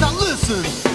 Now listen.